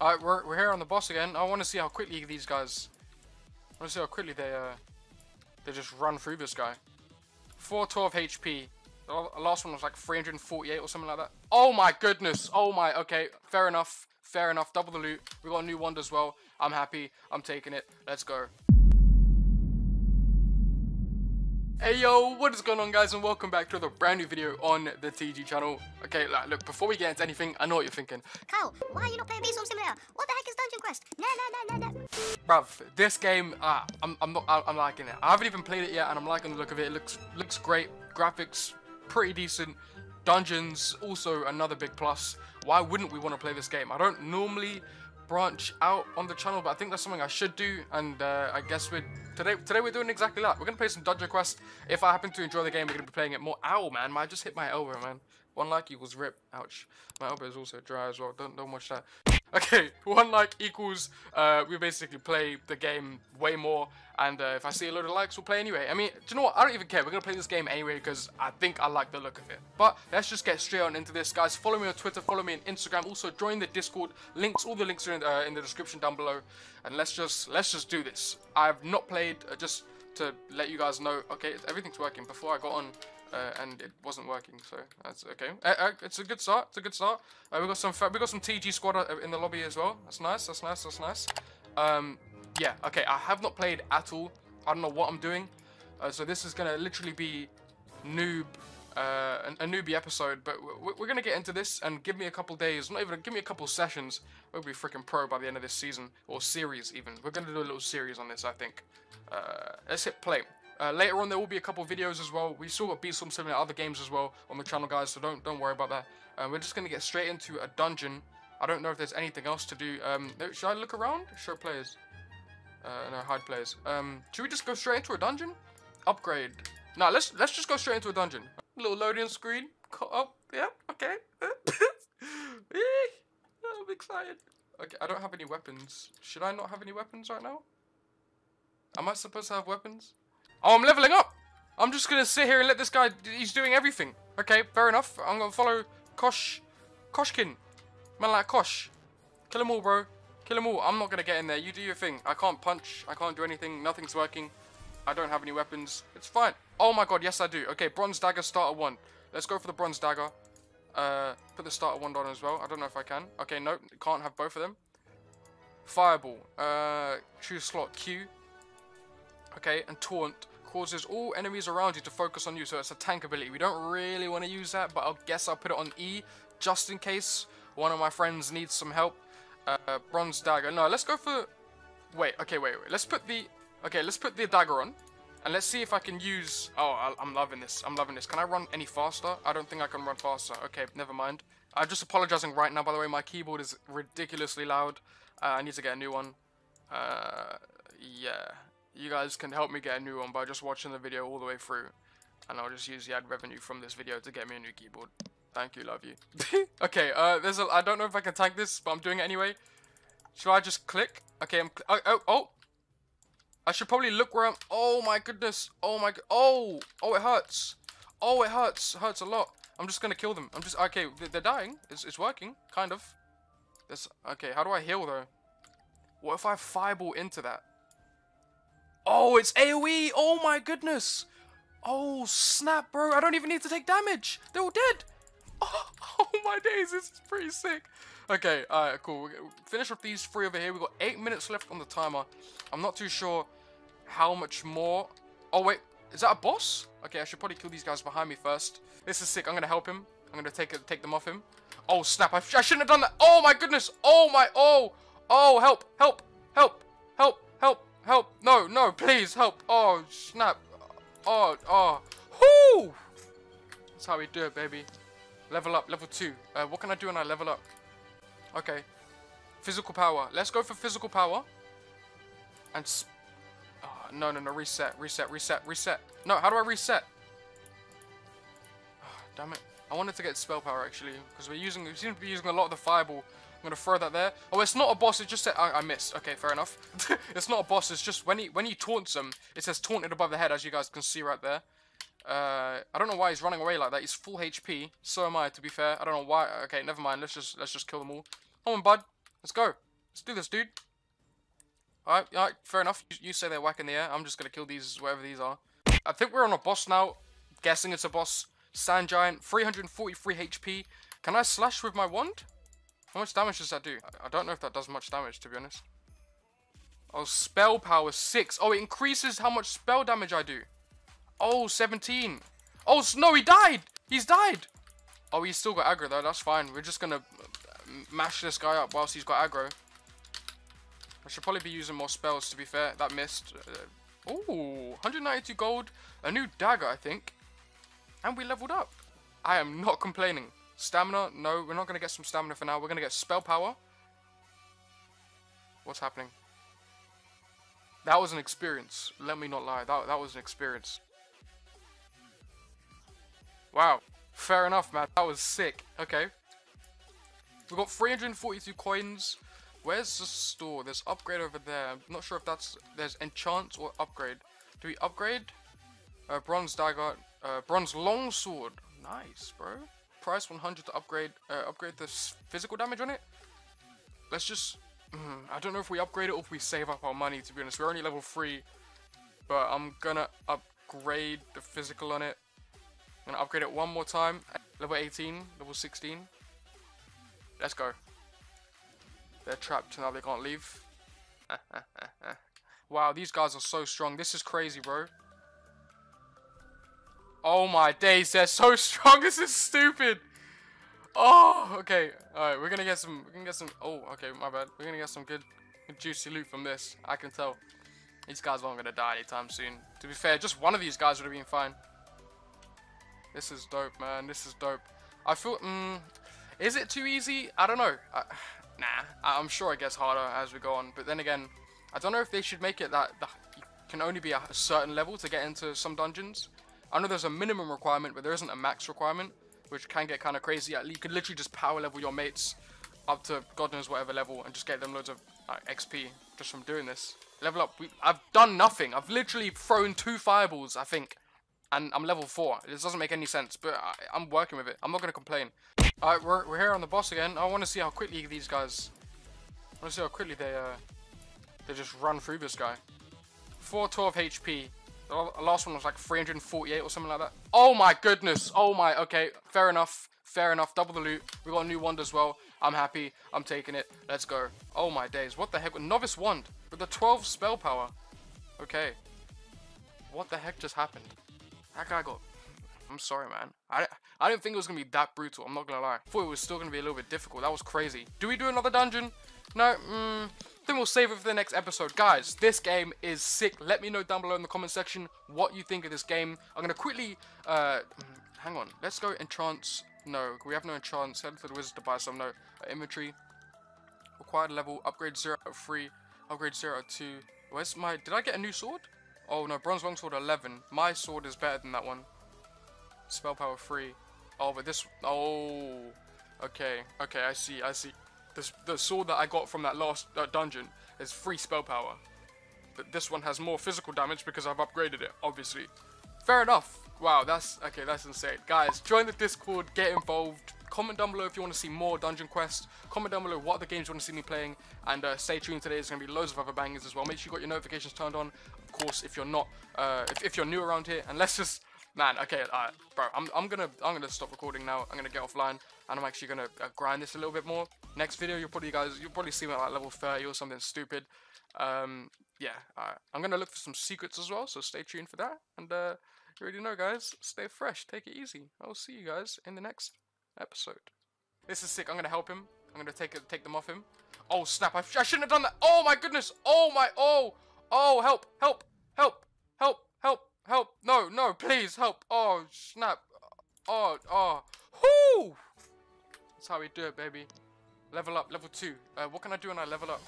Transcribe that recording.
Alright, we're, we're here on the boss again. I want to see how quickly these guys... I want to see how quickly they, uh... They just run through this guy. 412 HP. The last one was like 348 or something like that. Oh my goodness. Oh my... Okay, fair enough. Fair enough. Double the loot. We got a new wand as well. I'm happy. I'm taking it. Let's go. Hey yo, what is going on guys and welcome back to another brand new video on the TG channel. Okay, like, look, before we get into anything, I know what you're thinking. Kyle, why are you not playing Bee Swarm Simulator? What the heck is Dungeon Quest? Nah, nah, nah, nah, nah. Bruv, this game, uh, I'm, I'm not, I'm liking it. I haven't even played it yet and I'm liking the look of it. It looks, looks great. Graphics, pretty decent. Dungeons, also another big plus. Why wouldn't we want to play this game? I don't normally branch out on the channel, but I think that's something I should do, and uh, I guess we're today today we're doing exactly that. We're gonna play some Dungeon Quest. If I happen to enjoy the game, we're gonna be playing it more. Ow, man! I just hit my elbow, man. One like equals rip. Ouch. My elbow is also dry as well. Don't don't watch that. Okay, one like equals. Uh, we basically play the game way more, and uh, if I see a load of likes, we'll play anyway. I mean, do you know what? I don't even care. We're gonna play this game anyway because I think I like the look of it. But let's just get straight on into this, guys. Follow me on Twitter. Follow me on Instagram. Also, join the Discord. Links. All the links are in, uh, in the description down below. And let's just let's just do this. I've not played. Uh, just to let you guys know. Okay, everything's working. Before I got on uh, and it wasn't working, so that's okay. Uh, uh, it's a good start. It's a good start. Uh, we got some we got some TG squad uh, in the lobby as well. That's nice. That's nice. That's nice. Um, yeah. Okay. I have not played at all. I don't know what I'm doing. Uh, so this is gonna literally be noob. A, a newbie episode, but we're, gonna get into this and give me a couple days, not even give me a couple sessions. We'll be freaking pro by the end of this season or series even. We're gonna do a little series on this, I think. Let's hit play. Uh, later on, there will be a couple videos as well. We still got beat some similar other games as well on the channel, guys. So don't don't worry about that. Uh, we're just gonna get straight into a dungeon. I don't know if there's anything else to do. Um, should I look around? Show players. Uh, no, hide players. Um, should we just go straight into a dungeon? Upgrade. No, let's let's just go straight into a dungeon. Little loading screen. Oh, yeah, okay. I'm excited. Okay, I don't have any weapons. Should I not have any weapons right now? Am I supposed to have weapons? Oh, I'm leveling up. I'm just going to sit here and let this guy... He's doing everything. Okay, fair enough. I'm going to follow Kosh... Koshkin. Man like Kosh. Kill them all, bro. Kill them all. I'm not going to get in there. You do your thing. I can't punch. I can't do anything. Nothing's working. I don't have any weapons. It's fine. Oh my god, yes I do. Okay, bronze dagger, starter one. Let's go for the bronze dagger. Uh, put the starter one on as well. I don't know if I can. Okay, nope. can't have both of them. Fireball. Uh, choose slot Q. Okay, and taunt causes all enemies around you to focus on you, so it's a tank ability. We don't really want to use that, but I guess I'll put it on E, just in case one of my friends needs some help. Uh, bronze dagger. No, let's go for... Wait, okay, wait, wait. Let's put the... Okay, let's put the dagger on. And let's see if I can use... Oh, I'm loving this. I'm loving this. Can I run any faster? I don't think I can run faster. Okay, never mind. I'm just apologizing right now, by the way. My keyboard is ridiculously loud. Uh, I need to get a new one. Uh, yeah you guys can help me get a new one by just watching the video all the way through. And I'll just use the ad revenue from this video to get me a new keyboard. Thank you, love you. okay, uh, there's a, I don't know if I can tank this, but I'm doing it anyway. Should I just click? Okay, I'm, oh, oh, oh. I should probably look where I'm, oh my goodness. Oh my, oh, oh, it hurts. Oh, it hurts, it hurts a lot. I'm just gonna kill them. I'm just, okay, they're dying. It's, it's working, kind of. This, okay, how do I heal though? What if I fireball into that? Oh, it's AoE! Oh my goodness! Oh, snap, bro. I don't even need to take damage. They're all dead. Oh, oh my days, this is pretty sick. Okay, alright, cool. We'll finish off these three over here. We've got eight minutes left on the timer. I'm not too sure how much more. Oh, wait. Is that a boss? Okay, I should probably kill these guys behind me first. This is sick. I'm going to help him. I'm going to take it, take them off him. Oh, snap. I, sh I shouldn't have done that. Oh, my goodness. Oh, my. Oh. Oh. Help. Help. Please, help! Oh, snap! Oh, oh! Whoo! That's how we do it, baby. Level up, level 2. Uh, what can I do when I level up? Okay. Physical power. Let's go for physical power. And... Oh, no, no, no, reset, reset, reset, reset. No, how do I reset? Oh, damn it. I wanted to get spell power, actually, because we're using, we seem to be using a lot of the fireball I'm gonna throw that there. Oh, it's not a boss. It just said I, I missed. Okay, fair enough. it's not a boss. It's just when he when he taunts him, it says taunted above the head, as you guys can see right there. Uh, I don't know why he's running away like that. He's full HP. So am I. To be fair, I don't know why. Okay, never mind. Let's just let's just kill them all. Come on, bud. Let's go. Let's do this, dude. Alright, alright, fair enough. You, you say they're whack in the air. I'm just gonna kill these, whatever these are. I think we're on a boss now. Guessing it's a boss. Sand Giant, 343 HP. Can I slash with my wand? How much damage does that do? I, don't know if that does much damage, to be honest. Oh, spell power 6. Oh, it increases how much spell damage I do. Oh, 17. Oh, no, he died. He's died. Oh, he's still got aggro, though. That's fine. We're just going to mash this guy up whilst he's got aggro. I should probably be using more spells, to be fair. That missed. Uh, ooh, 192 gold. A new dagger, I think. And we leveled up. I am not complaining. Stamina, no, we're not going to get some stamina for now. We're going to get spell power. What's happening? That was an experience. Let me not lie. That, that was an experience. Wow. Fair enough, man. That was sick. Okay. We've got 342 coins. Where's the store? There's upgrade over there. I'm not sure if that's... There's enchant or upgrade. Do we upgrade? Uh, bronze dagger. Uh, bronze longsword. Nice, bro. Price 100 to upgrade. Uh, upgrade the physical damage on it. Let's just Mm, I don't know if we upgrade it or if we save up our money, to be honest. We're only level 3, but I'm gonna upgrade the physical on it. I'm gonna upgrade it one more time. Level 18, level 16. Let's go. They're trapped now, they can't leave. wow, these guys are so strong. This is crazy, bro. Oh my days, they're so strong. This is stupid. Oh, okay. Alright, we're gonna get some, we're gonna get some, oh, okay, my bad. We're gonna get some good, good juicy loot from this. I can tell. These guys aren't gonna die anytime soon. To be fair, just one of these guys would have been fine. This is dope, man. This is dope. I feel, mm, is it too easy? I don't know. I, nah, I'm sure it gets harder as we go on. But then again, I don't know if they should make it that you can only be a certain level to get into some dungeons. I know there's a minimum requirement, but there isn't a max requirement which can get kind of crazy. You could literally just power level your mates up to God knows whatever level and just get them loads of uh, XP just from doing this. Level up. We, I've done nothing. I've literally thrown two fireballs, I think, and I'm level 4. This doesn't make any sense, but I, am working with it. I'm not going to complain. Alright, we're, we're here on the boss again. I want to see how quickly these guys... I want to see how quickly they, uh, they just run through this guy. 412 HP. Oh, the last one was like 348 or something like that. Oh my goodness. Oh my. Okay. Fair enough. Fair enough. Double the loot. We got a new wand as well. I'm happy. I'm taking it. Let's go. Oh my days. What the heck? Novice wand with the 12 spell power. Okay. What the heck just happened? That guy got... I'm sorry, man. I, I didn't think it was going to be that brutal. I'm not going to lie. I thought it was still going to be a little bit difficult. That was crazy. Do we do another dungeon? No? Mm, then we'll save it for the next episode. Guys, this game is sick. Let me know down below in the comment section what you think of this game. I'm going to quickly... Uh, hang on. Let's go enchants. No, we have no enchants. Head for the wizard to buy some. No. Uh, inventory. Required level. Upgrade 0 out 3. Upgrade 0 out 2. Where's my... Did I get a new sword? Oh, no. Bronze longsword 11. My sword is better than that one. Spell power free. Oh, but this... Oh... Okay. Okay, I see. I see. The, the sword that I got from that last uh, dungeon is free spell power. But this one has more physical damage because I've upgraded it, obviously. Fair enough. Wow, that's... Okay, that's insane. Guys, join the Discord, get involved. Comment down below if you want to see more Dungeon Quest. Comment down below what other games you want to see me playing. And uh, stay tuned today, there's going to be loads of other bangers as well. Make sure you got your notifications turned on. Of course, if you're not... Uh, if, if you're new around here. And let's just... Man, okay, uh, bro, I'm, I'm gonna I'm gonna stop recording now. I'm gonna get offline, and I'm actually gonna uh, grind this a little bit more. Next video, you'll probably guys you'll probably see me at like level 30 or something stupid. Um, yeah, uh, I'm gonna look for some secrets as well, so stay tuned for that. And uh, you already know, guys, stay fresh, take it easy. I'll see you guys in the next episode. This is sick. I'm gonna help him. I'm gonna take it, take them off him. Oh snap! I, I shouldn't have done that. Oh my goodness! Oh my! Oh! Oh! Help! Help! Help! Help! Help! Help! No! No! Please help! Oh snap! Oh! Oh! Whoo! That's how we do it, baby. Level up, level 2. Uh, what can I do when I level up?